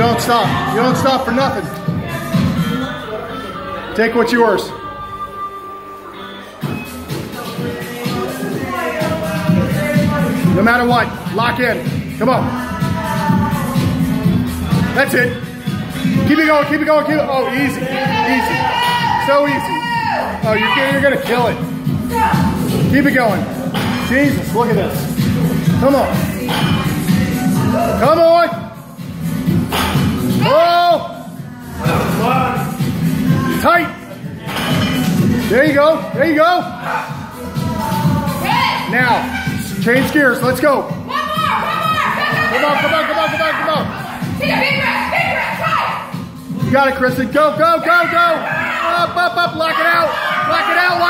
don't stop. You don't stop for nothing. Take what's yours. No matter what, lock in. Come on. That's it. Keep it going, keep it going, keep it. Oh, easy, easy. So easy. Oh, you're, you're gonna kill it. Keep it going. Jesus, look at this. Come on. There you go. There you go. Now, change gears. Let's go. One more, one more. Come on, come on, come on, come on, come on. Take a big breath, big breath, try. You got it, Kristin. Go, go, go, go. Up, up, up. Lock it out. Lock it out, lock